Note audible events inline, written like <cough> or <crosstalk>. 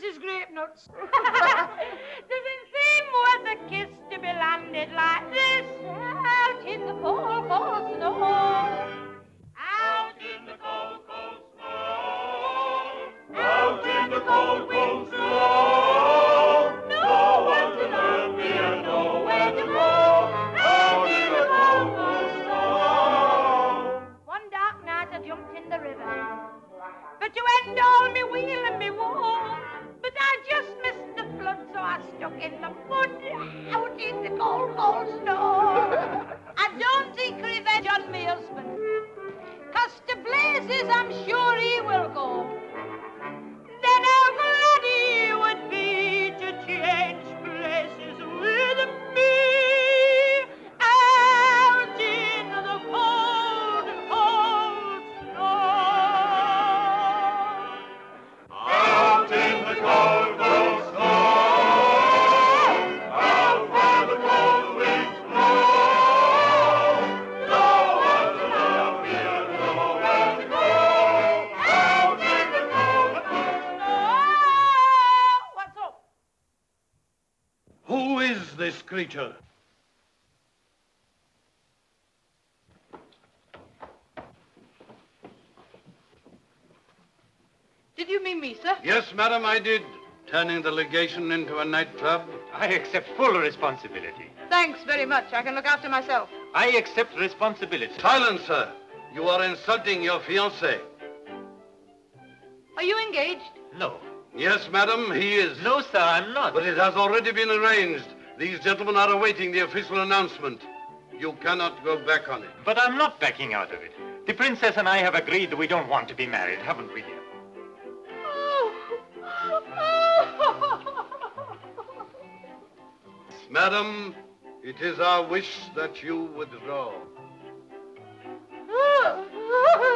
fancies grape nuts. Doesn't seem worth a kiss to be landed like this out in the cold, cold snow. Out in the cold, cold snow. Out in the cold, cold, cold snow. I don't seek revenge on me husband. Cause to places I'm sure he will go. This creature? Did you mean me, sir? Yes, madam, I did. Turning the legation into a nightclub. I accept full responsibility. Thanks very much. I can look after myself. I accept responsibility. Silence, sir. You are insulting your fiancé. Are you engaged? No. Yes, madam, he is. No, sir, I'm not. But it has already been arranged. These gentlemen are awaiting the official announcement. You cannot go back on it. But I'm not backing out of it. The princess and I have agreed that we don't want to be married, haven't we, dear? <laughs> Madam, it is our wish that you withdraw. <laughs>